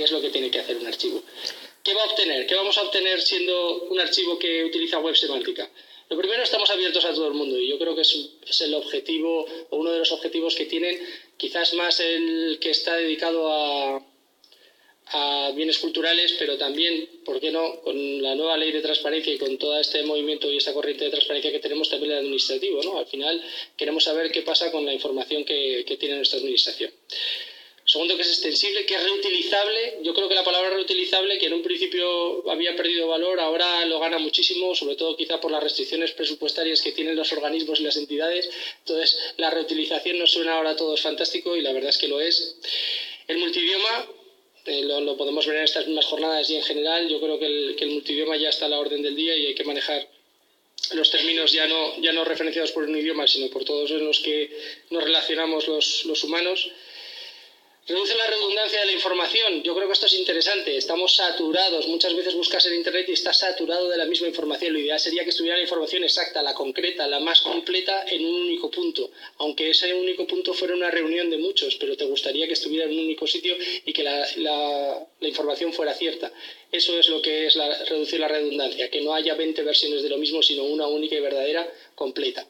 ¿Qué es lo que tiene que hacer un archivo? ¿Qué va a obtener? ¿Qué vamos a obtener siendo un archivo que utiliza web semántica? Lo primero, estamos abiertos a todo el mundo y yo creo que es, el objetivo o uno de los objetivos que tienen, quizás más el que está dedicado a, a bienes culturales, pero también, ¿por qué no?, con la nueva ley de transparencia y con todo este movimiento y esta corriente de transparencia que tenemos también el administrativo, ¿no? Al final queremos saber qué pasa con la información que tiene nuestra administración. Segundo, que es extensible, que es reutilizable. Yo creo que la palabra reutilizable, que en un principio había perdido valor, ahora lo gana muchísimo, sobre todo quizá por las restricciones presupuestarias que tienen los organismos y las entidades. Entonces, la reutilización nos suena ahora a todos fantástico y la verdad es que lo es. El multidioma, eh, lo, podemos ver en estas mismas jornadas y en general, yo creo que el, que el multidioma ya está a la orden del día y hay que manejar los términos ya no, ya no referenciados por un idioma, sino por todos los que nos relacionamos los, los humanos. Reduce la redundancia de la información. Yo creo que esto es interesante. Estamos saturados. Muchas veces buscas en Internet y está saturado de la misma información. Lo ideal sería que estuviera la información exacta, la concreta, la más completa en un único punto. Aunque ese único punto fuera una reunión de muchos, pero te gustaría que estuviera en un único sitio y que la, la, información fuera cierta. Eso es lo que es reducir la redundancia, que no haya 20 versiones de lo mismo, sino una única y verdadera completa.